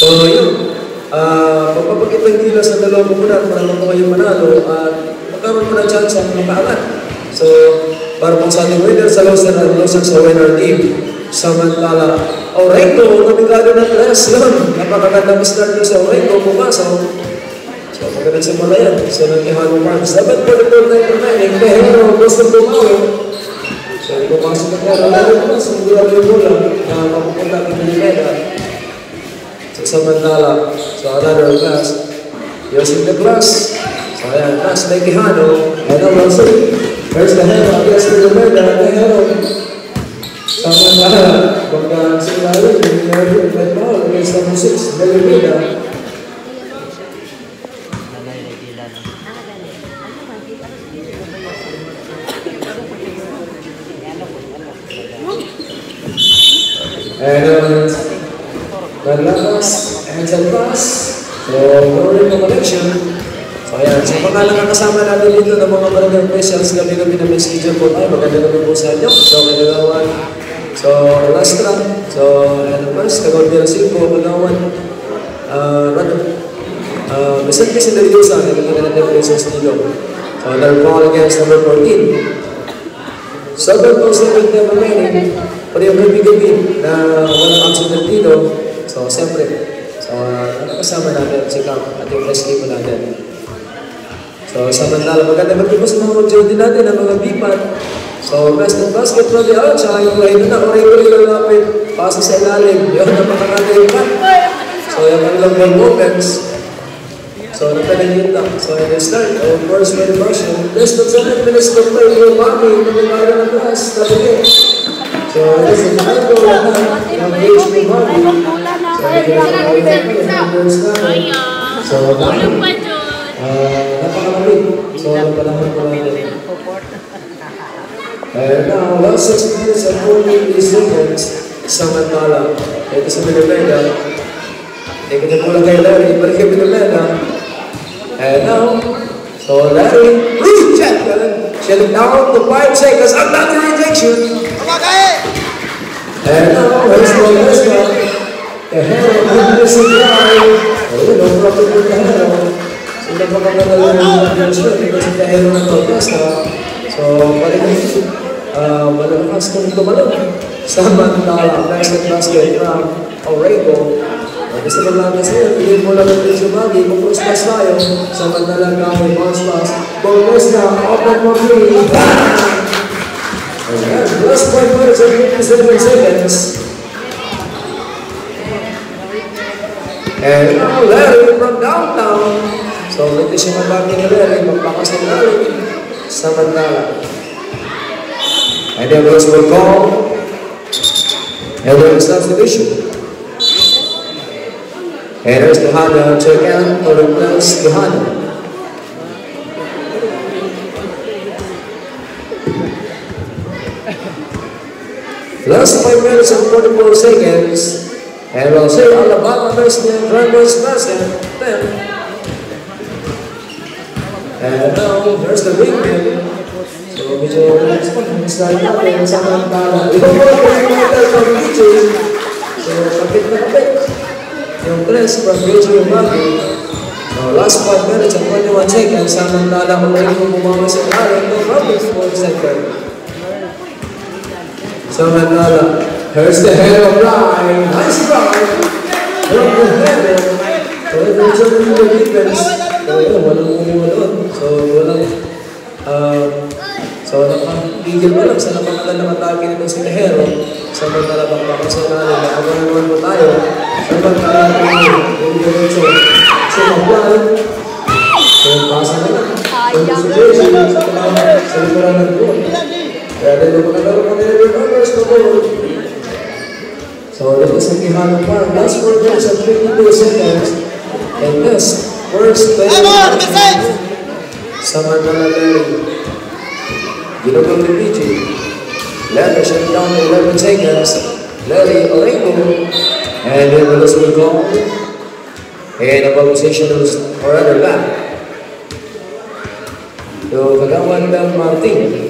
So, yun. Ah, pagpapakita nila sa dalawang pupunan para mo kayo manalo at magkaroon mo ng chance ang makaangat. So, para pong sa ating winner sa loser at loser sa winner team. Samantala, Orengo, nabigado ng tres yun. Napakagandang start nyo sa Orengo, pumasok. So, magandang simula yan. So, nang ihalo marks. Dapat po na po na ito na. Yung Behero, gusto bumawi. So, pumasok na kaya. Lalo naman, sa mga yung bola na mapupunta ng Pinimeda. Samantala, sa another class, using the class, so ayan, class may kihano, and I will say, where's the hand against the murder, the hero. Samantala, pagka sila rin, yung meron yung fight ball against number 6, Belivida, And um, the last, so during the collection, so ayan, so mga ang kasama natin dito ng mga barangay officials, gabi-gabi na schedule po tayo, maganda naman po sa inyo, so kagagawan, so last round, so ayan ang first, kagawin nila Silvo, kagagawan, uh, ano, uh, Vicente Sinderiosa, nagagawin natin po sa Stilo, so they're ball against number 14, Sobrang po sa na remaining, pero yung gabi-gabi na walang absent dito, so siyempre, Uh, ano kasama namin si Kang at Leslie mo natin. So sa Mandala, maganda ba't ba sa mga mag-journey natin ang mga bipat? So best in basketball di out, tsaka yung line na oregul yung lapit, pasa sa ilalim, yun ang makakalala yung cut. So yung ang lang ball movements. So napalang yun lang. So yun start, our first man version. Less than 7 minutes to play yung mami, nagkakaroon ng class, tapos yun. So this is the final one, ang age mami. So, nagkakaroon ng numbers na. So, panahon ko din. And now, last 6 minutes and 48 seconds, samantala. Ito sa Minameda. Tingnan lang kay Larry, balik kay Minameda. And now, so Larry, reject, shut it down to five seconds, another rejection. And now, let's go, let's go. Goodness of God! Ayun, ang prophet ng araw. So, nagpapakadala ng Diyos ko, hindi ko sa kahero ng. So, palikin, uh, malalakas kong tumalong. Sama na basket basket na Orego. Gusto ko lang kasi, hindi mo lang ang medyo bagay, pumustas tayo. Sa Mandalaga, may pastas. Bonus na, And now, Larry from downtown. So, hindi siya mabaki ni Larry, magpakas ni Larry, samantala. And then, once will call, and then substitution. And there's Johanna check out for the plus Johanna. Last 5 minutes and 44 seconds. And we'll say Alabama versus the Drivers Basket. Then. And now, there's the wingman. So, medyo start natin sa kantala. Ito po, ito po, ito So, kapit na kapit. Yung press from Rachel Maggie. So, last 5 minutes and 21 seconds, samantala ko na yung bumama sa Aaron ng Robert for second. Samantala, Here's the head of Brian. Nice Brian. Here's the head of Forever children in the defense. So yun, walang umuulod. So walang, uh, so nakapigil mo lang sa napangalan ng atake ni Consejero. Sa mga talabang papasonalan, nakapagawa mo tayo. Sa pagkalaan mo, yung diretso. So mag-one. So pasa na lang. Ang situation, sa likuran ng goal. Kaya dito pagkalaro kami na rin So, dito sa Quijano Farm, last 4 minutes and 52 seconds. And this, first. Samantala, Larry. Ginagawa ni PJ. Larry shut down the 11 seconds. Larry Orengo. And then Willis will go. And the position is forever back. So, Kagawan ng Martin.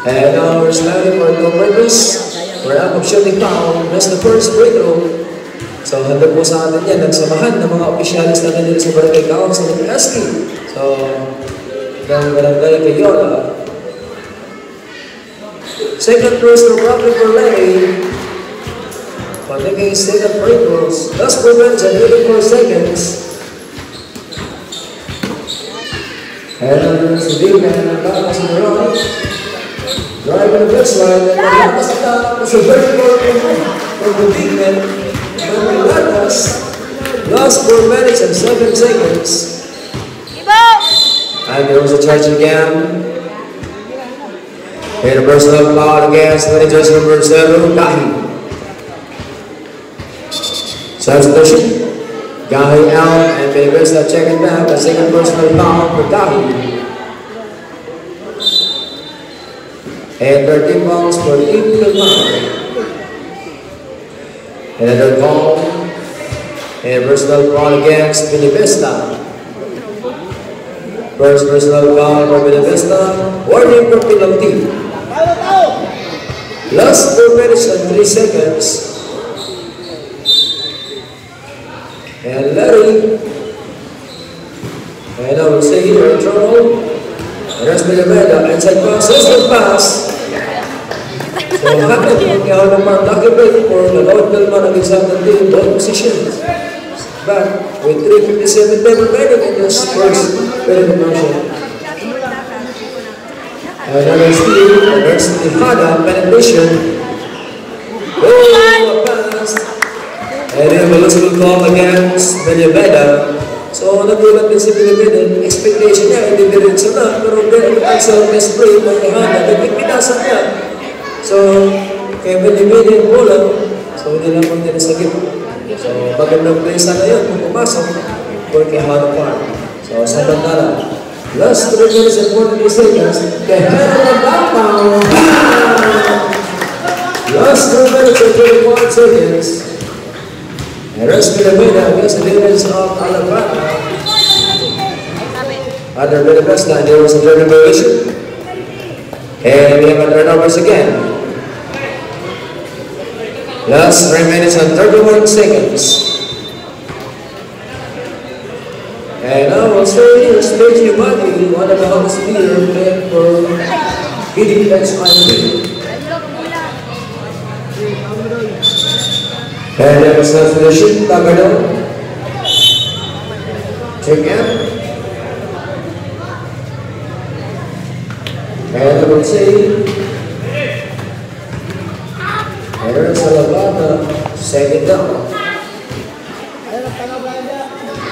And now we're standing for no purpose. We're out of shooting foul. That's the first free throw. So, handa po sa atin yan. Nagsamahan ng mga opisyalis natin dito sa Barangay Council ng SK. So, ng Barangay Gayola. Second throw probably for Lenny. Pagdating second. Last four minutes and 84 seconds. And then si Big Man naglakas ng round. Driving the baseline and naglakas na sa vertical from the Big Man. Naglakas. Last 4 minutes and 7 seconds. And there was a charge again. And a personal foul against the jersey number 7, Gahi. Substitution. Gahi out and Benevesta checking back. A second personal foul for Gahi. And 13 balls for Team Kilmarnock. Another ball. And personal foul against Benevesta. First personal foul for Benevesta. Warning for penalty. Last 4 minutes and 3 seconds. And Larry. And I will say here in trouble. Rest Benevesta. Inside pass. Inside pass. So happen kung kaya ng mga document for the Lord Belman against Santa team, both positions. But with 357 time remaining in this first of motion. And then Steve against Tejada, penetration. Oh, pass. And then Velasco call against Beneveda. So, nagulat din si Beneveda. Expectation niya, hindi diretso na. Pero Beneveda sa best play ng Tejada, nagpipinasa niya. So, kaya Beneveda yung bola. So, hindi lang pang dinasagip. So, magandang play sana yun kung pumasok for Tejada Park. So, sa Bandara. Last 3 minutes and 43 seconds. Tejada downtown. Last 2 minutes and 21 seconds. Rest Beneveda against the defense of Alabama. Under Benevesta, there was a issue. And we have a turnovers again. Last 3 minutes and 31 seconds. And now we'll stay here, Stage Yamani, one of the hottest leader playing for Giddy Flex IMB. And there was a finishing, Tagado. Check in. And will say, Aaron Salavata, second down.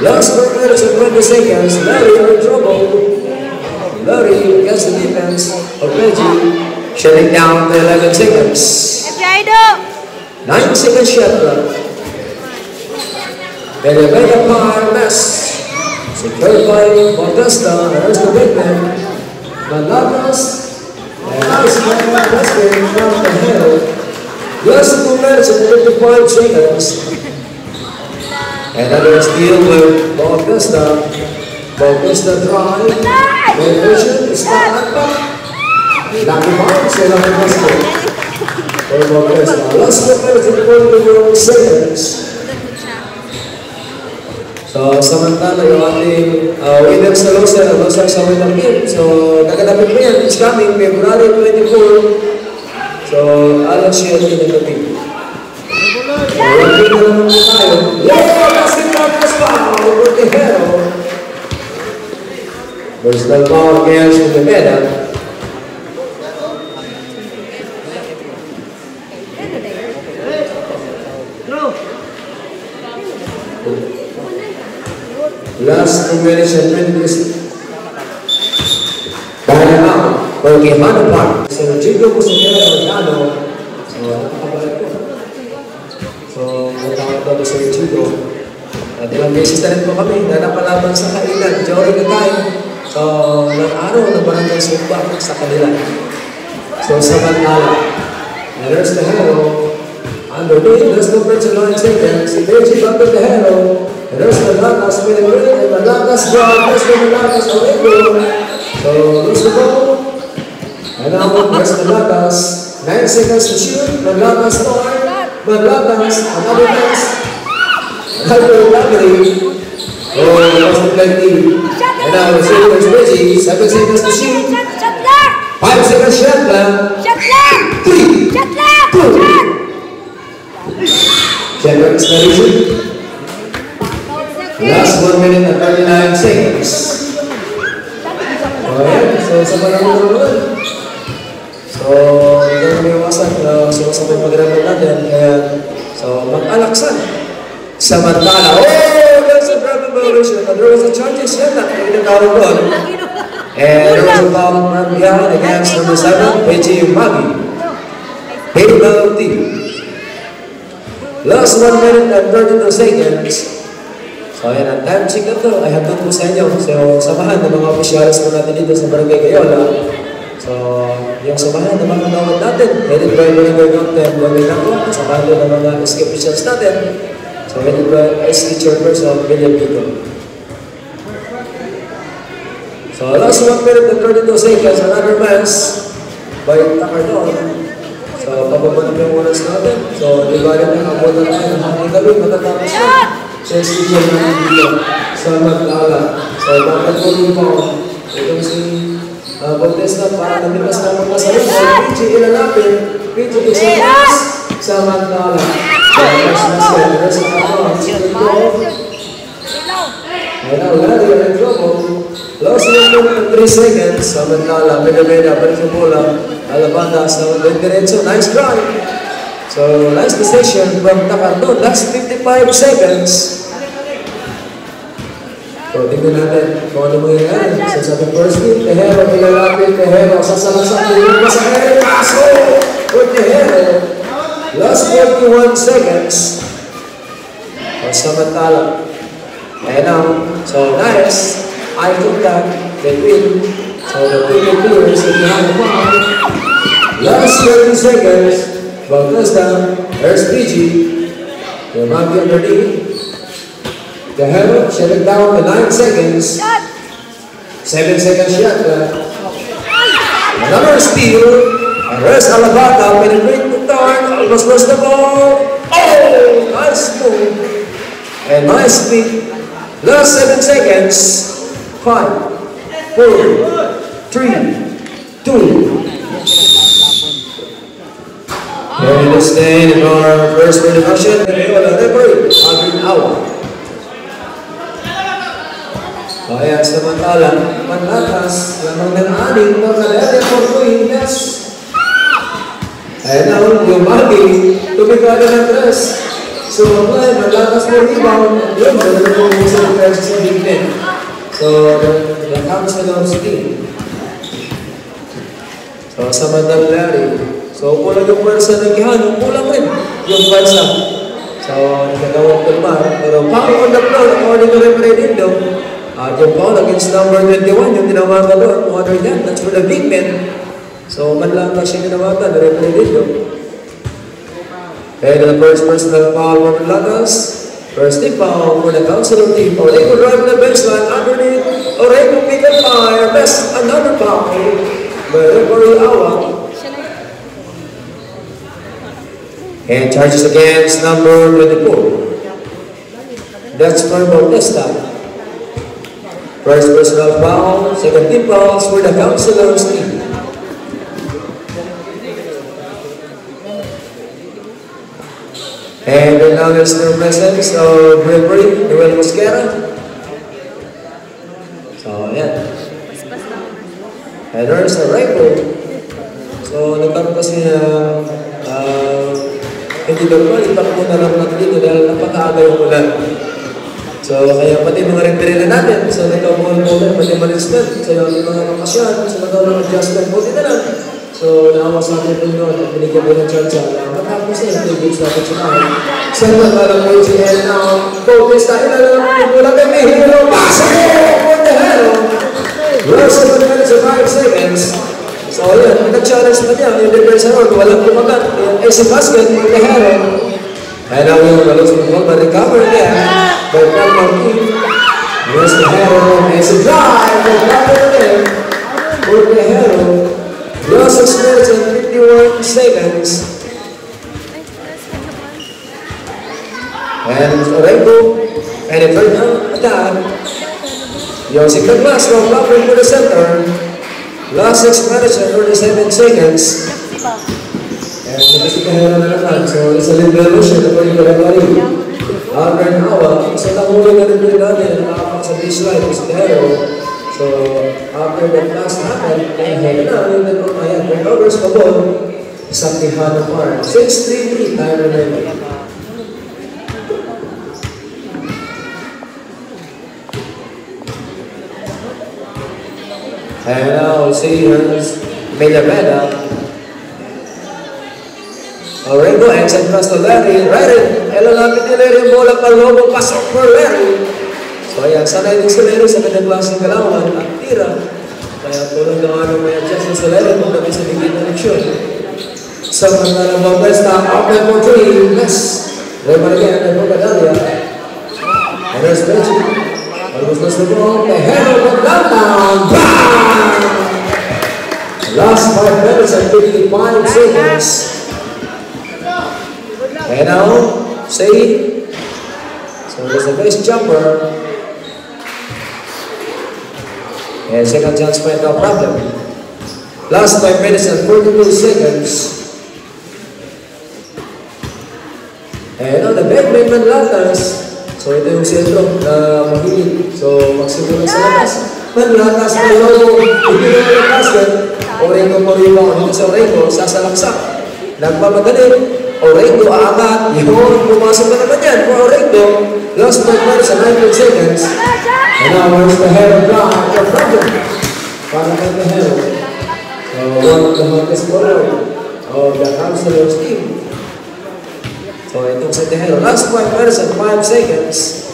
Last 4 minutes and 20 seconds, Larry in trouble. Larry against the defense of Reggie, shutting down the 11 seconds. 9 seconds shot clock. And a mega power mess. Secured by Modesta, there's the big man. Malagas, and nice man wrestling from the hill. Just 2 minutes and 55 seconds. Another steal with Bautista. Bautista drive. Penetration is not at back. Lucky bounce and lucky basket. For Bautista. Last So, samantala yung ating uh, winner sa Losar, Losar sa winner kit. So, kagadapit mo yan. It's coming February 24. So, alas yun yung nagdating. So, one week naman po tayo. Let's go, basketball, basketball! Over the hero. Personal power kaya sa Nevada. Last minutes and 20 minutes. Dahil na for Quijano Park. So, Chico Cusinero Orlando. So, nakakabalik ko. So, punta ko sa Chico. At ilang beses na rin po kami na napalaban sa kailan during the time. So, ng araw na barangay Sumba sa kanila. So, sa Mandala. And there's the hero. Alunni Rasna Prachalon Chitam Siddhechi Bhakta Dhero Rasna Dhaka Svidamuri Dhaka Sva Rasna Dhaka Svidamuri So Rasna Bhakta And now Rasna Dhakas 9 seconds to shoot. Madhakas Lord Madhakas Amadhakas Kalpur Dhakari Oh Rasna Dhakti And now Rasna Prachalon 7 seconds to shoot. 5 seconds Shatla Shatla 3 Shatla 2 Gentlemen, ladies. Last one minute and 39 seconds. Alright, so sabar dulu. So, jangan iwasan uh, eh, suasana paggarapan natin. Eh, so, mag-alaksan. Samantala. Oh, there's a Brandon violation. And there was a charges yan na pinagkaroon doon. And there was a man behind against number 7, Umagi. Penalty. Last 1 minute and 32 seconds. So ayan ang time check na to. Have done po sa inyo. So samahan ng mga opisyalis po natin dito sa Barangay Gayola. So yung samahan ng mga tawad natin, headed by Barangay Captain Barangay Nako, samahan din ng mga SK officials natin. So headed by SK Chairperson William Pito. So last 1 minute and 32 seconds, another pass by Takardon. So, pababa na yung oras natin. So, di ba rin ang abot na tayo. Ang gabi, matatapos na. Sa studio natin dito. Sa Magdala. So, bakit po rin po. Itong si uh, Bautista para namitas na mga sarili. So, PG ilalapin. PG Isalmas sa Magdala. So, next na siya. Next na ako. Sige po. Ayun na, wala din ang trouble. Lawson po ng 3 seconds. Sa Manala, Pinamena, Panagumula, Alabada, sa Diretso. Nice drive. So, nice decision from Takardo. Last 55 seconds. So, tingnan natin kung ano mangyayari. So, sa first hit, Tejero, Tigalapin, Tejero, sasalasan na yung pasakay. Paso! Oh! Good Tejero. Last 41 seconds. Pansamantala. Ayan ang, so nice. Eye contact between so the two players in the ball. Last 30 seconds. Bautista. There's PG. The monkey underneath. The hero shut it down to 9 seconds. 7 seconds shot. Uh, another steal. And there's Alabata penetrate the turn. Almost lost the ball. Oh! Nice move. And nice speed. Last 7 seconds. Five, four, three, two. And this day in our first introduction, referee, Alvin Awa. Kaya samantala, manlakas, lamang ng aning, po yes. Kaya na yung magi, tumigada ng dress. So, apply, manlakas mo rebound, yun, ganun po yung sa defense sa big net. So, the, the counselor of team. So, sa Mandalari. So, kulang yung pwersa ng Gihano, kulang rin yung pwersa. So, nagagawang kulmar. Pero, power on the floor, according to referee Dindo, at yung foul against number 21, yung tinawagan doon, water yan, that's for the big men. So, man lang kasi tinawagan, the referee Dindo. And the first personal foul from Lagas, First tip foul for the counselor team. Oregon drive the baseline underneath. Orengo pick up fire. Best another foul. By referee Awa. And charges against number 24. That's for Bautista. First personal foul. Second tip fouls for the counselor's team. And now there's the presence of referee Noel Mosquera. And there's a rifle. So, nagkaroon kasi na uh, hindi normal, itak mo na lang natin dito dahil napakaaga yung ulan. So, kaya pati mga na natin, so nagka-ball moment, pati management, so yung mga kapasyan, so nagkaroon ng adjustment, buti na lang. So, naawa sa atin po yun, at binigyan po ng chance na matapos na yung games natin sa mga. So, nagkaroon po yung and now, focus tayo na lang, wala kami may hero, basketball for the hero. Last seven minutes and five seconds. So, yun, nag-challenge pa niya, yung defense round, walang kumagat, yung AC basket hero. And now will lose the ball, but recover again by Frank Martin. Here's the hero, it's a drive, recover again for the hero. Lost 6 minutes and 51 seconds. And Orengo, and a third down attack. Si Douglas from Buffalo to the center. Last 6 minutes and 37 seconds. And kasi kahira na naman, so it's a little liberation according to referee. Albert Hawa, sa nahuli na rin rin natin, nakapak sa baseline, is the hero. So, after that last happened, kaya hera na, yung nagpang ayan, turnovers pa ball, sa Tihana Park. 6-3-3, time remaining. See here's Melamena. Orengo sent pass to Larry. Larry, elalapit ni Larry bola pa lobo, pasok for Larry. So ayan, sanay din si Larry sa kanyang klaseng galawan at tira. Kaya tulong na ano may adjustment sa Larry kung kami sa bigyan ng aksyon. So, ang nalabang best na open for three, miss. Raymond again, and Bogadalia. And there's Benji. Almost lost the ball. The head of the downtown. Bang! Last five minutes and 55 seconds. And now, say, so there's a base jumper. And second chance point, no problem. Last 5 minutes and 42 seconds. And on the Raymond Latas. So ito yung sentro na mahilig. So magsimula sa labas. Man, latas na logo. Hindi na yung basket. Orengo mo rin ako dito sa Orengo. Sasalaksak. Nagmamadali. Orengo aangat. Yun, pumasok na naman yan. For Orengo. Last 5 minutes and 19 seconds. And now where's the head of God? The problem. Para kay the head. So one of the hottest forward of the counselor's team. So sa Tejero. Last 5 minutes and 5 seconds.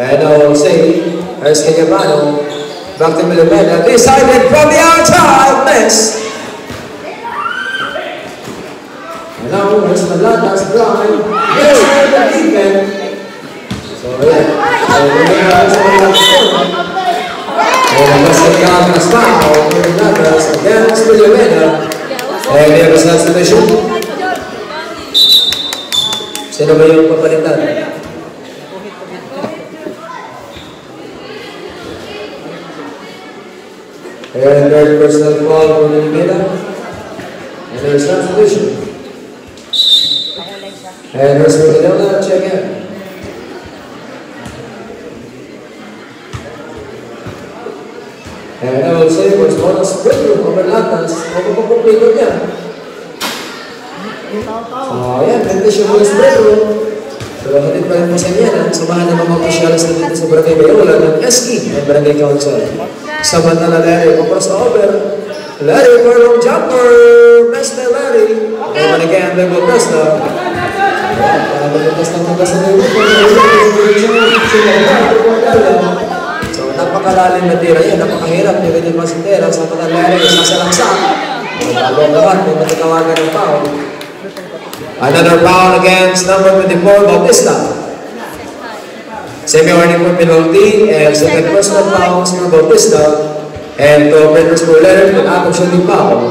And I will say, here's Kayabano. Back to Milamena. Decided from the outside. And now here's Malatas drive. Yes, the defense. So yeah. So we're going to sa Malatas. And mas nagkakas foul for Malatas against Milamena. And there is a submission. Sino ba yung papalitan? And third personal foul for Manila. And there's substitution. And there's Manila, check in. And I will say, was bonus break room over Latas. Ako po kumplito niya. Oh ya, nanti syukur sebenarnya Berbahan itu paling misalnya dan samahan dengan mama syarah dan eski dan berbagai kawasan. Sahabat anak dari kompos over, lari kolong jumper, pesta lari. Yang mana kayak anda buat pesta? Anda pesta mata sendiri. So napakalalim na tira yan, napakahirap na ganyan pa si tira. Sahabat anak dari sasalaksak. Lalu may matitawagan ng tao. Another foul against number 24, Bautista. Semi-warning for penalty and second personal foul for Bautista. And to offenders for nag-ako siya ng foul.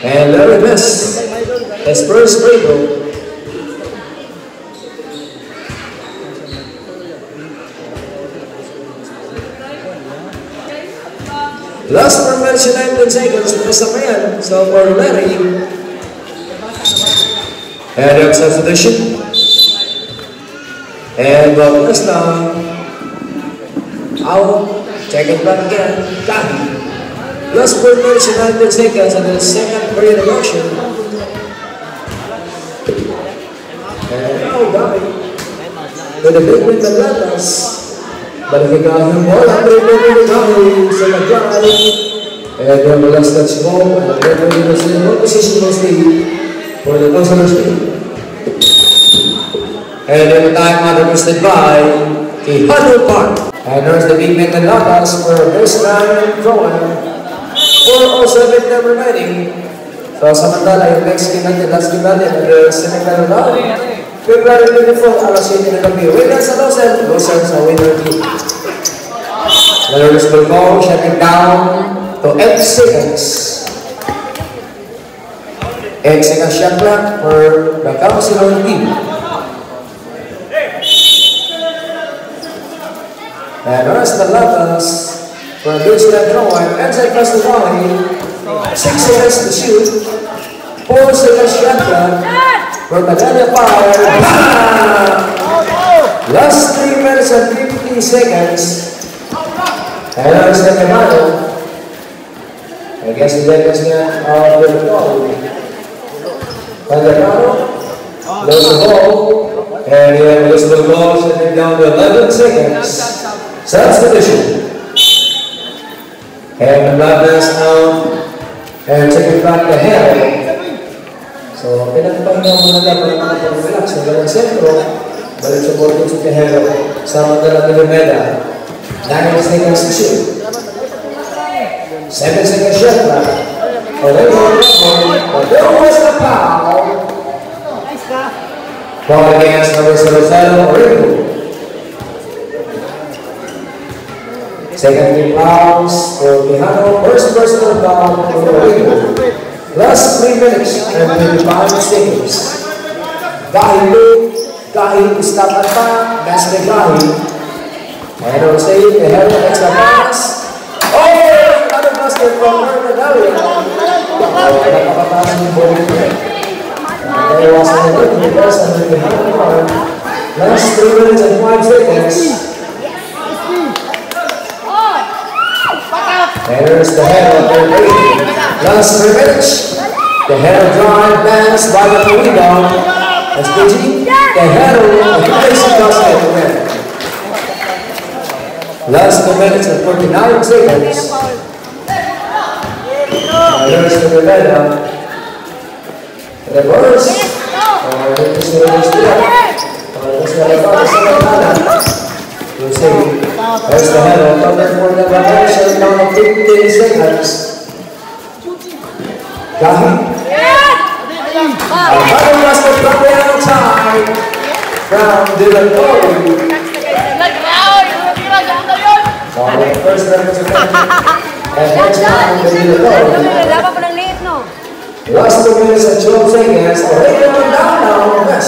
And Larry Miss, his first free throw. Last for mention 19 seconds, nasa pa yan. So for Larry, and yung substitution. And uh, bonus na out. Check it back again. Last and 19 seconds of the second period of action. And oh, now, Gami. With the big win ng Latas. Balikigahan yung bola. Big win ng Gami sa nag-drive. And then the touch ball. And then the last touch position was the for the Councilor State. And then the time requested by the Huddle Park. And there's the big ng Latas for baseline throw-in. 4.07 na remaining. So, samantala, yung next game natin, last game natin, ang semifinal round. February 24, alas 7 na gabi. Winner sa Lawson, Lawson sa winner team. Will go, shutting down to 8 seconds. 8 seconds shot clock for the Councilor team. And of the Latas for a good step throwing, inside across the line, 6 seconds to shoot, 4 seconds shot clock for Medalla Fire. Bam! Last 3 minutes and 50 seconds. And the Camaro. I guess the Lakers go. And the Camaro, lose the ball, and he uh, lose the ball, sitting down to 11 seconds. Substitution. And the Madness now, and take it back to hell. So, pinagpahinga muna dapat ng mga pag-relax sa dalawang sentro, balik sa board sa Tejero, sama na lang ni Meda. 9 seconds to shoot. 7 seconds shot clock. Already on the board, but there was the foul. Ball against number 7, Rico. Second three fouls for Quijano. First personal foul for Rico. Last 3 minutes and 25 seconds. Dahil Luke, dahil istapan pa, na dahil. And on save, the hell of extra pass. Oh! Another basket from Herman Dalia. Oh, nakapatasan yung ball niya. Kaya wasan na ito, because ang Quijano Farm. Last 3 minutes and 5 seconds. There's the head of the lead. Last minutes. The head of drive pass by the rebound. That's Pidgey. The head of the basic basket win. Last two minutes and 49 seconds. And there's the Rivera. Reverse. Uh, this is the step. Uh, this is the We'll see. There's the header, number for the revelation, now 15 seconds. Another basket from the. From Dilatory. So, the first representation. And next time, the pa ng liit, no? Last two minutes and 12 seconds. Already on down now. Yes.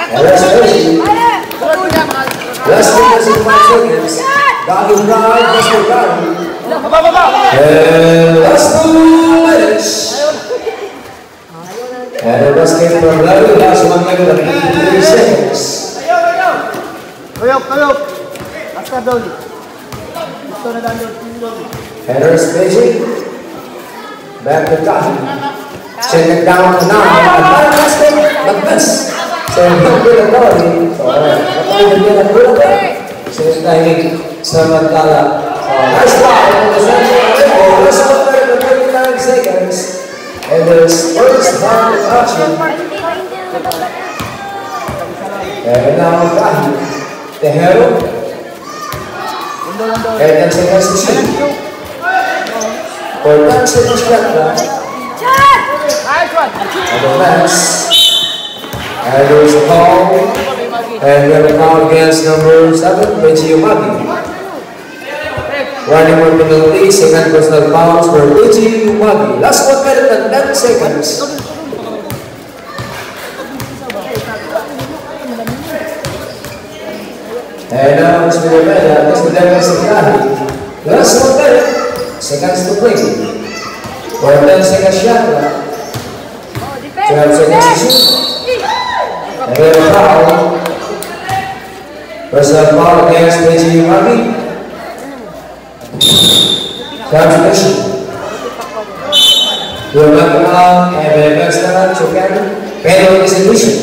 And that's crazy. Last minutes and 5 seconds. Gahi drive, basket Gahi. And last two minutes. And the basket from Larry, last one minute and 53 seconds. Tuyok, tuyok. Basta doon. Gusto na doon doon. And there's Beijing. Back to Gahi. Check it down to nine. Another basket, nag-miss. So, Gahi. So, nakalimutan niya ng bulan. So, dahil samantala. Uh, nice foul. And the second last one minute and 39 seconds. And there's first foul action. And now Gahi. Tejero. And then seconds to shoot. For 10 seconds left now. And the pass. And there's a call. And we have a foul against number 7, Reggie Umagi. Running one penalty, second personal fouls for Reggie Umagi. Last one minute and 10 seconds. And now it's Mirabella, it's the Devil Secretary. Last one minute, seconds to play. For a 10 second shot oh, clock. 12 seconds to shoot. Any other foul? Personal foul against Reggie Harvey. Contribution. Dua seconds. Tapi ada yang cukan, penalty distribution.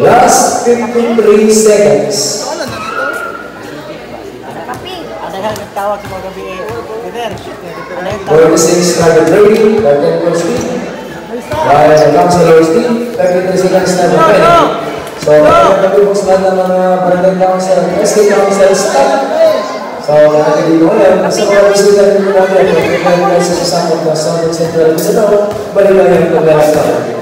Last 53 seconds. Forty-six target thirty, target Dahil sa Councilor's Team, 33 seconds na remaining. So, pagkakatulong sila ng mga Brandon Council, SK Council staff. So, natin dito ulit. Sa mga sila ng mga pagkakatulong sa sasakot na Southern Central Mindanao, balilayan ang pagkakatulong.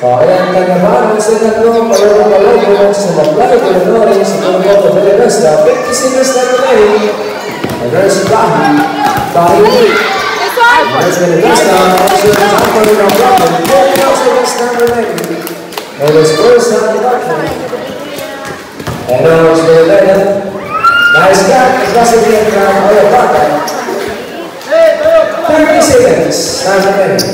Soalnya tanya barang sehingga kalau kalau kalau kalau sebentar kalau orang sebelum kau berbeda sudah pikir sehingga sudah kembali. Ada sudah tahu. And also top of the problem. 40 seconds na remaining. And the scores not deduction. And now it's Villaresta. Nice catch, it's Vasilya from Oyapata. 30 seconds, time remaining.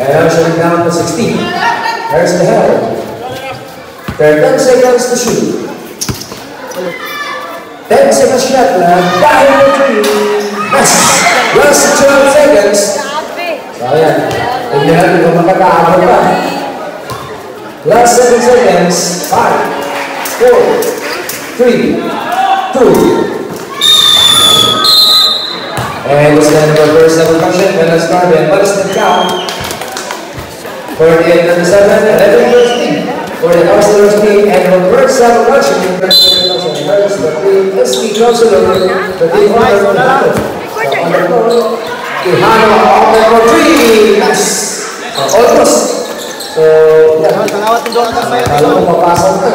And now shutting down to 16. There's the header. There are 10 seconds to shoot. 10 seconds left. Fire three. Yes. Last 12 seconds. So ayan. Hindi natin kung makakaabot pa. Last 7 seconds. 5, 4, 3, 2, and going to go first function, then let's start and what is the count? 48 37, 11 years team. For the counselor's team and for first double function, as we close the Lord, the name of the Lord, Kihano of the Rodriguez, Otos. So, yan. Kala ko mapasok na.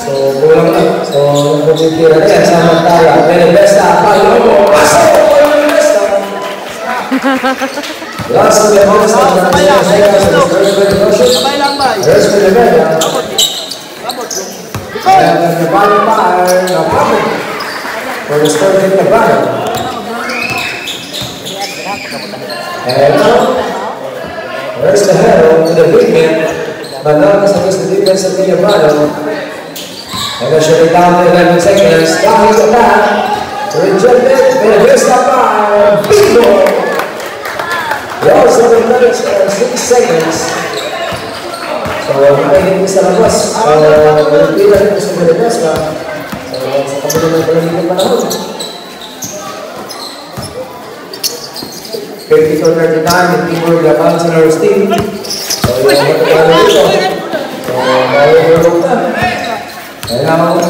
So, kulang na. So, kumikira na yan sa magtala. Benebesta, pagkakas mo, pasok! Benebesta! Last of the host of the Rodriguez, Respect the Lord. Respect the Lord. And then the bottom no problem. For the in the bottom. And now, There's the hero to the big man. Manalas against the defense of Villabano. And they're shutting down to 11 seconds. Down is the back. Rejected. Benedesta by Bingo. They also have minutes and 6 seconds. So, makinig isa lang boss. So, nagpila rin sa mga boss na sa kabila ng palamig ng panahon. 50 to 30 people will have on team. So, yun ang matapalo dito. So, mayroon na. Kailangan ko.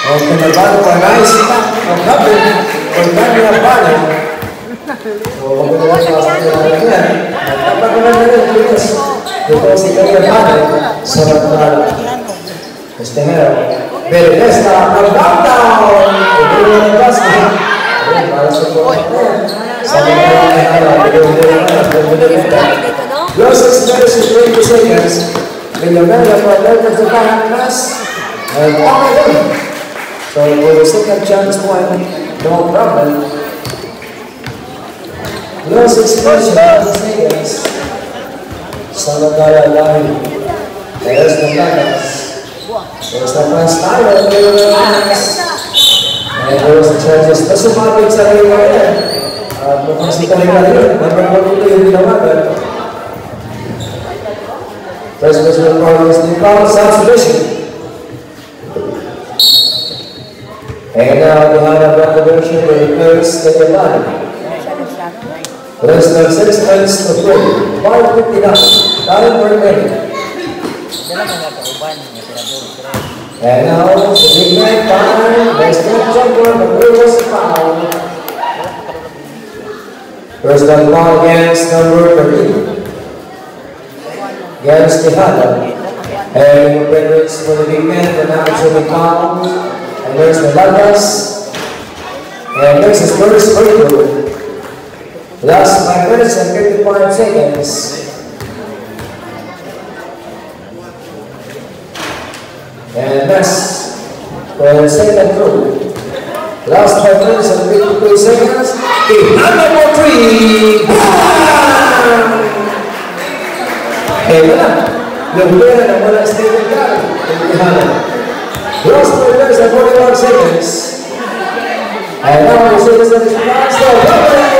O, kinabalo pa guys. Ang kapit, kung kami ang balo, So, kung kami sa akin na rin yan, nagtapagulan. Dito si Tanya Bano sa Matala. Mr. Hero. Benedesta from downtown. Ito yung basket. Ayun, para mga Losses versus 20 seconds. Villamella for Delta to Bahamas. And Orengo. So for the second chance point, no problem. Losses versus 20 seconds. Sana dalalahin. Ayos ng tatas. Ayos ng mas tayo. Ayos ng tatas. Ayos ng chances. Tapos sumabot sa kayo ngayon. At ah, mapasitan na rin. Nagpapagod ko yung tinawagan. First President Carlos D. Powell, South Division. And now we have a controversial with Chris Tekelani. Rest of six minutes to play. Five fifty nine. Time remaining. And now the man time. Where was the foul? First down ball against number 13. Against Tejada. And Penrix for the big man, the now Jimmy Collins. And there's the Lagas. And there's his first free throw. Last 5 minutes and 55 seconds. And that's for the second throw. Last 5 minutes and 52 seconds. Tejada for three. Eh, wala. Yung pera na wala Stephen Curry. Last three minutes and 41 seconds. And now the series is last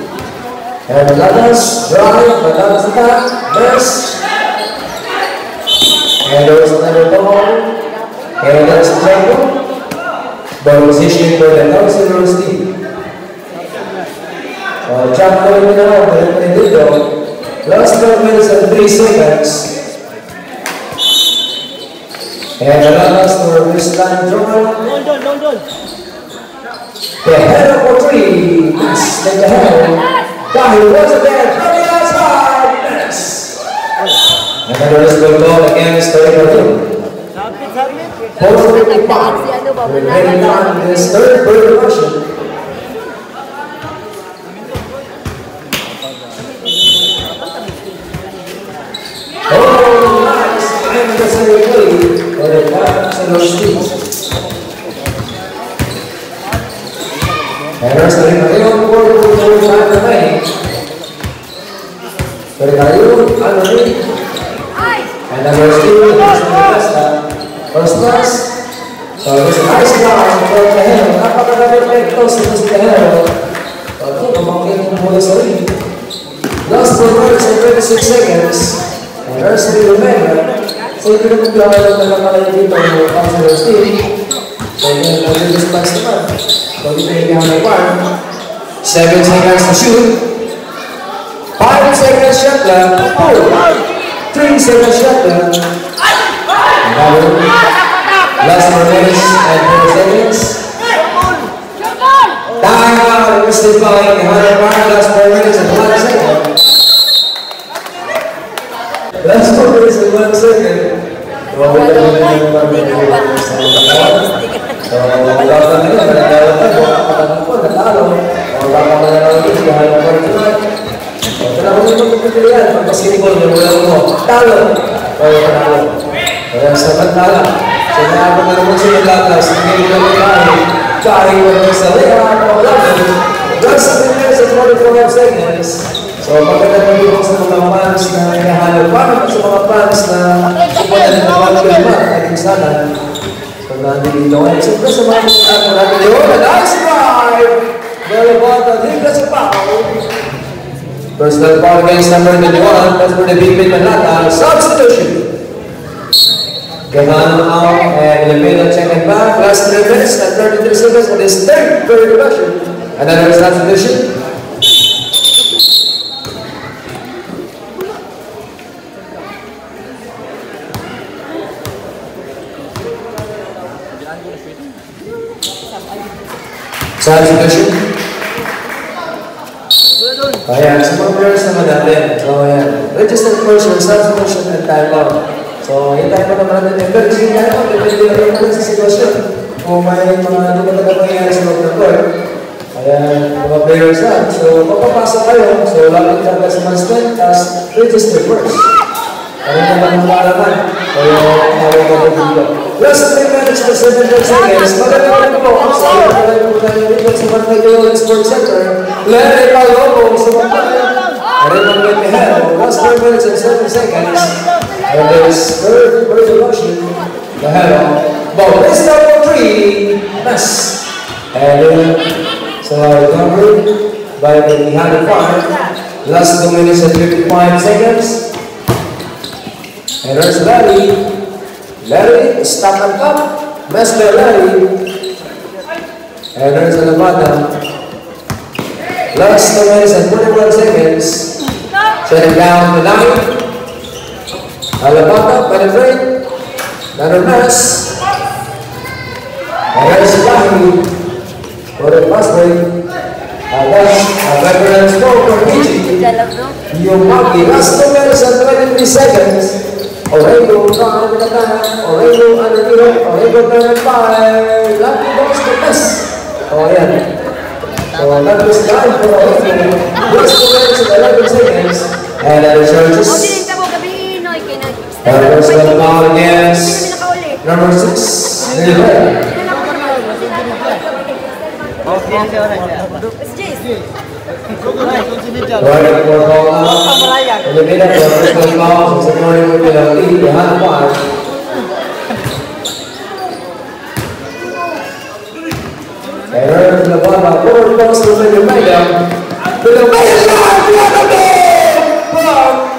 And Bananas, drive, Bananas attack, miss. And there's another ball. And that's a tackle. Position for the Councilors team. Uh, Chapter in the round, the Lido. Last 12 minutes and 3 seconds. And for this time. The head of three is the head. Header. Dahil once again, coming outside. Miss. Another good goal against Torino. Sabit, sabit. 455. Remaining on this third break russian. Oh, nice. Unnecessary play for the Barcelona kayu alumni and I was still in first class apa kata dia play close mulai sering last four minutes and seconds and I saya kira juga ada kata-kata yang dari Banyak lagi di seven seconds to shoot. 5 seconds clock. 4. 3 seconds clock. Another. Last 4 minutes and 4 seconds. Time out. Mr. Fine. Hunter Park. Last 4 minutes and 1 second. Last 4 minutes and 1 second. So, wala na yung mga So, wala pa na yun. Nagdala pa po. Kapag po, natalo. Wala pa na lang yun. Dahil pa rin yun. So, Matutulog ko yan. Pag basketball, nilamulang mo. Talo. Kaya panalo. Kaya sa pagtala. Sa naabang na naman sila lakas, hindi ko na tayo. Kari mo na sa lea, paglaban. Last three minutes at one of five seconds. So, maganda pa rin sa mga fans na naghahanap. Parang sa mga fans na sumunod na pagkakalman at isanan. So, nandito ay siyempre sa mga mga natin. Yun, last five! Very important. Hindi ka sa pao. Against number 21. That's for the big man Manata. Substitution. Gahan out and eliminate check and back. Last 3 minutes and 33 seconds for this third period reduction. Another substitution. Substitution. Registered person, substitution, and timeout. So, hintay mo naman natin. Pero sige nga naman, depende na rin naman sa sitwasyon. Kung may mga hindi pa talaga mangyayari sa loob ng court. Ayan, mga players lang. So, papapasok kayo. So, lapit ka sa spend, tapos register first. Ano naman ang kaalaman? Kaya, tawag ka na dito. Last 3 minutes to 7 seconds. Magandang po. Ang sabi ko tayo po tayo dito sa Mantayo Sports Center. Larry Palomo sa Last 4 minutes and 7 seconds. And there's third resolution. Mahalo. Bautista for 3. Miss. And then, so recovered by the Quijano Farm. Last 2 minutes and 55 seconds. And there's Larry. Larry, and up. Master Larry. And there's Alamada. Last 2 minutes and 41 seconds. Setting down the line. Another mess. And there's Larry. For the pass break. That's a veteran score for. Yung Magi. Last 2 minutes and 23 seconds. Orengo trying to attack. Orengo underneath it. Orengo turn and fire. Lucky goes to miss. Oh, ayan. So, that was time for Orengo. Just to minutes and 11 seconds. And that is O, just dininta mo gabi, Noy, kay Noy. That was the ball Hindi against nakauli. number six. Nilibera. Hindi na ako nakauli. Oh, yan siya oras siya. It's Jace. Right for ball out. Nilibera for first one ball. Sa morning mo bilang lead. Behind one. Baba, wewe ulikuwa msikilizaji mbaya. Bila mbaya sana Baba.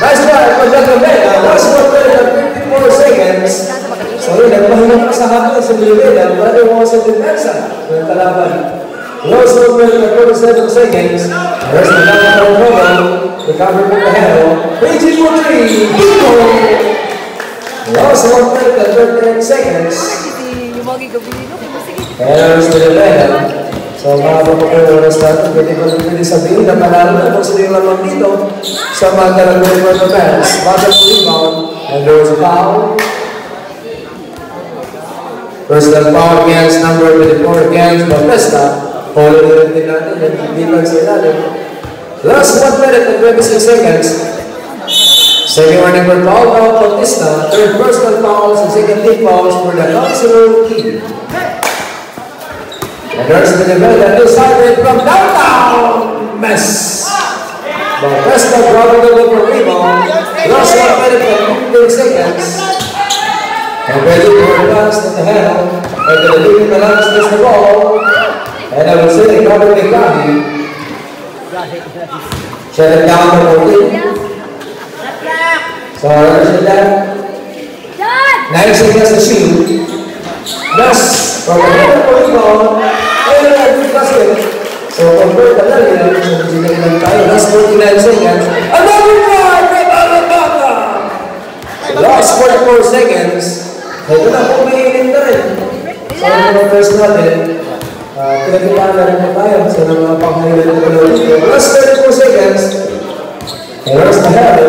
That's right, but that's mbaya. That's what the people seconds. Sorry, dan mahirap sa hati sa berada mo sa depensa ng kalaban. Those who win the 47 seconds, rest of the battle program, from the hero, page 43, people! Those who win seconds, Yung mga gabi, no? Sige. Kaya there's the Nilibera. So mga kapapagod oras natin, pwede ko rin pwede sabihin na panalo na kung sino yung lamang dito sa talagang for the fans. Bottom rebound. And there was a foul. Personal foul against number 24 against Bapesta. Follow na rin din natin yung defense sa ilalim. Last 1 minute and 26 seconds. Second warning for foul foul Bautista. Third personal fouls and second team fouls for the Councilor team. There's the development decided from downtown. Miss. Bautista dropping the ball for rebound. Last 1 minute and 15 seconds. And ready for a pass at the handle. And the leading the last miss the ball. And I will say they covered the Gabi. Shut it down to 14. So there's. Dad! Nine seconds to shoot. Thus, from the middle Ayaw na lang yung basket. So, convert na lang yan. So, hindi lang tayo. Last 49 seconds. Another one! Kabaka-baka! Last 44 seconds. Ito na, pumihiling na rin. So, ano na first natin? Uh, Pinagkitaan na rin na tayo. So, ng mga panghalilan na panood. Last 34 seconds. Where's the hell?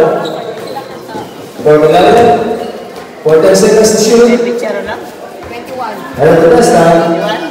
Formula na. 14 seconds to shoot. 21. Ano na, last time? 21.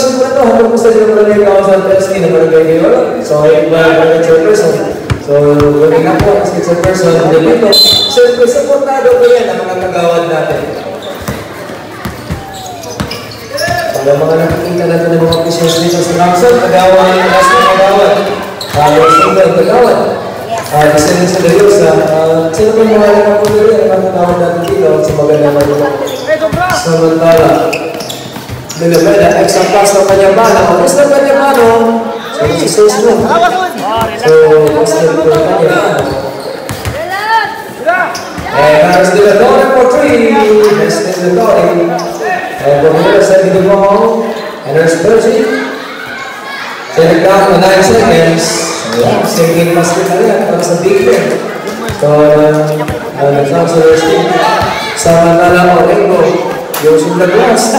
question ko na to. Kung sa sila pala yung ako sa Telski na parang kayo kayo. So, iba ang chairperson. So, galing ako as chairperson. And then ito, siyempre, supportado ko yan ang mga kagawad natin. Para mga nakikita natin ng mga officials dito sa council, kagawad ng last na kagawad. Kaya sa iba ang kagawad. Uh, kasi rin sa Darius, uh, ah, ah, sino ba yung mga nakapagawad natin dito sa magandang mga Samantala, beda-beda eksakta a mana a sertanya mana sesuai semua so pasti bertanya And as the Lord portrayed, as the Lord, and the Lord said to the wall, and verse 30, then it got to 9 seconds, singing must be kalian, sa big prayer. So, uh, uh, the counselor is saying, Samantala o Yo 19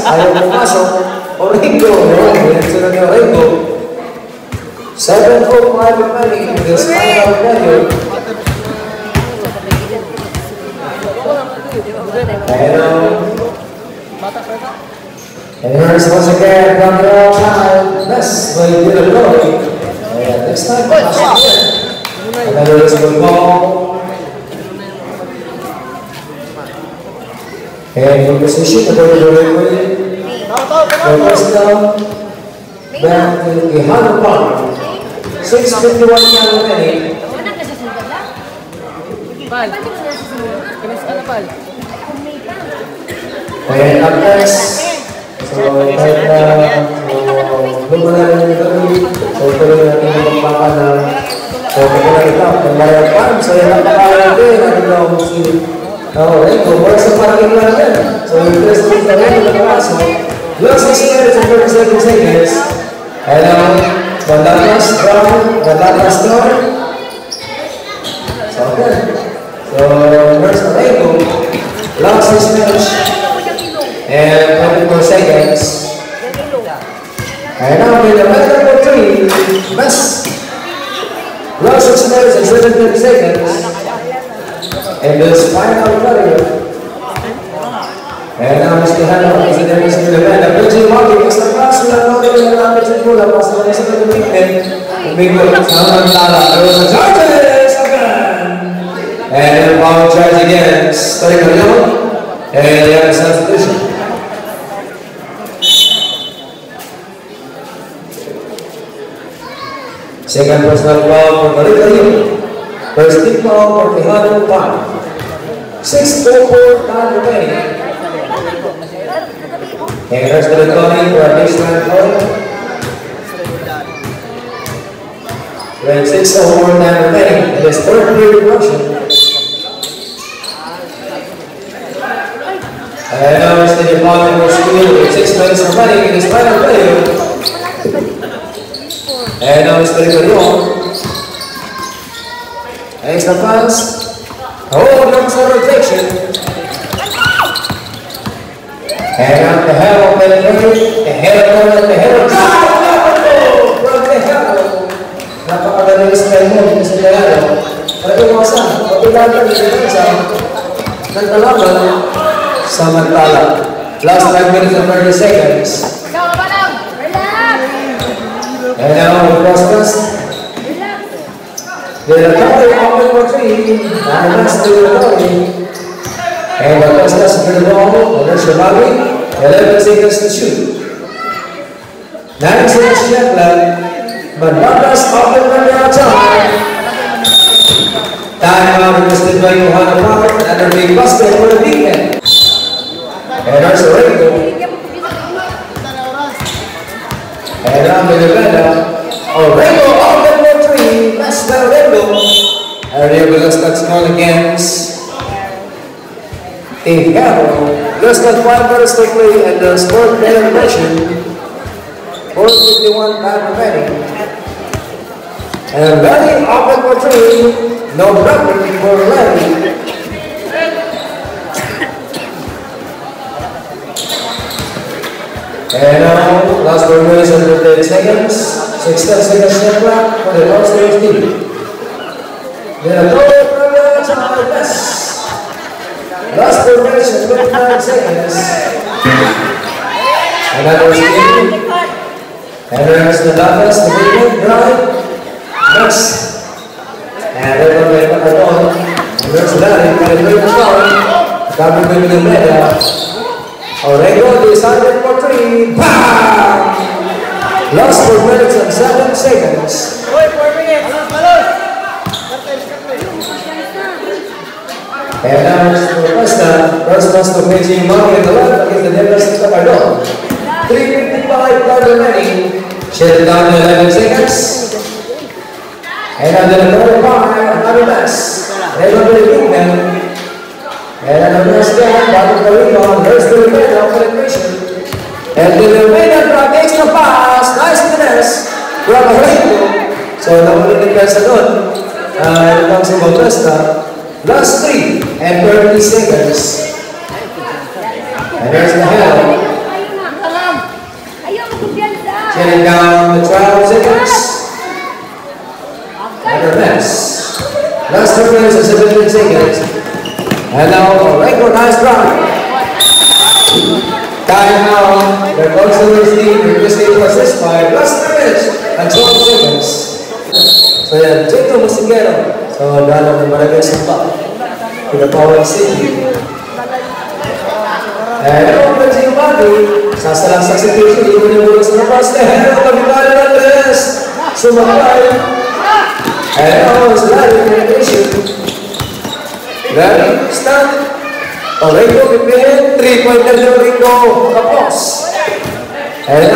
ayo mau masuk Origo yang sudah di Origo saya berkong mulai berbanding dengan sepanjang radio And here's once again from the time best by Dylan Lloyd. And next time, the ball. And from position, nagpapagaling mo back the 6.51 eh. Up next. So, kahit na lumalang na ito so tuloy natin yung pagpapa na so, kung na ito, kung mayroon so yan ang pakalang Alright, well, works sa parking lot yan. So, we're pressed with the red of the paso. Last 60 minutes and 30 seconds in this. And um, one last round, one last round. So, okay. So, works the rainbow. Last 60 minutes. And 24 seconds. And now, with the medal number 3, Mas. Last 60 minutes and 30 seconds. And this final period. And now Mr. Hano, is the next to the band. The Virgin Walking is the last one. Ano yung napit mo lang sa mga sa pagkakitin. Umigo sa mga tala. There a. And power charge again. On yun. And the other substitution. Second personal foul for Maricayong. Four time remaining. And rest of the Tony for additional foul. When six oh four time remaining, it is third period motion. And now it's the foul for school with six minutes remaining in this final period. And now it's the Leon. Extra pass. Oh, comes the rotation. And on the head of the play, the head of the the head of the from the head. Napakagaling spell mo dito sa Galaro. Pero mo sa, Depensa, nagkalaban samantala. Last 5 minutes and 30 seconds. And now the They are not the common portrayed, animals they were knowing. And what was us to know, Mother Shivali, 11 seconds to shoot. 9 seconds to left, but what was often when Area Velasquez small against Tejano. Velasquez five minutes to play and uh, the sport celebration. 451 time remaining. And Larry open for three, no problem for Larry. And now, last four minutes and 15 seconds. 16 seconds clock for the State team. Then a goal from the outside, yes. Last four minutes and 29 seconds. Another steam. And there's the Dallas, the big drive. Next. And then on the other one, there's Larry, and the big foul. Coming with the medal. Orengo decided for three. Bam! Last four minutes and seven seconds. Pera versus propuesta, Rostas to Beijing Mafia the left against the Devils of Cardon. 3.55 card remaining, shut down in 11 seconds. And on the third part, another pass. Raymond Brinkman. And on the first down, Bobby Carino, there's the rebound of the equation. And the winner from the extra pass, nice finesse from Raymond. So, nakulit ni Pesa doon. Uh, itong si Bautista. Last three and 30 seconds. And there's the hell. Getting down the 12 seconds. Another mess. Last two minutes and 17 seconds. And now, Renko, nice drive. Time now, the Consular's team requesting to assist by last minutes and 12 seconds. So yan, Tito Musingero. Dalam ng barangay Samba. Pinapawag City. Eh, ano ang Jing sastra Sasalang sa situation, hindi na mula sa labas. Eh, ano ang Tres? Sumakay. Eh, ano, sa lahat start. O, Rico, pipihin. Three-pointer yung Rico. Kapos. And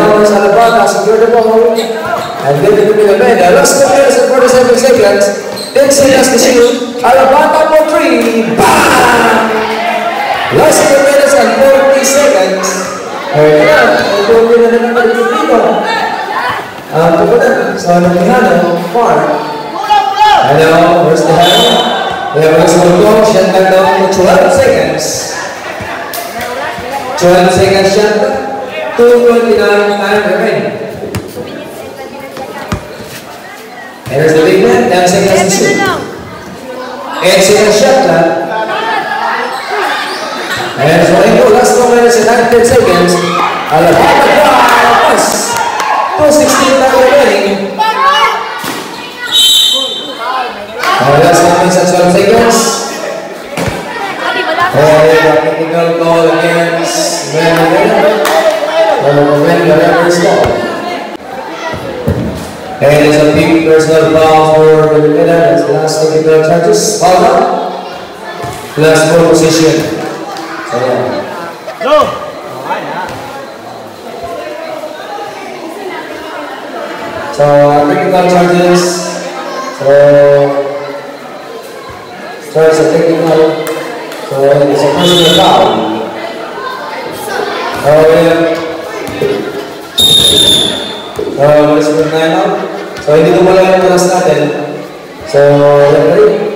then. Last 47 seconds. Then she does the shield. Alabama for three. Bang! Last two minutes and 40 seconds. Ayan. Ang na na naman ito dito. Ang tukunan sa Nakihano, Mark. Hello, where's the hand? Ayan, where's the goal? Shut back down for 12 seconds. 12 seconds shut. 2.29 time remaining. And there's the big man, 10 seconds to shoot. 8 seconds shot clock. And so they go, last 2 minutes and 19 seconds. Alabama pass. 2.16 time remaining. Uh, last 1 minutes and 12 seconds. And a technical goal against Van or Van Rivers goal. And it's a big personal foul for the winner. That's the last technical charges. Foul out. Last four position. So yeah. Go! So technical charges. So so it's a technical. So it's a personal foul. Oh yeah. Ah, so, malis mo na yan. So, hindi ko wala yung tanas natin. So, yan na.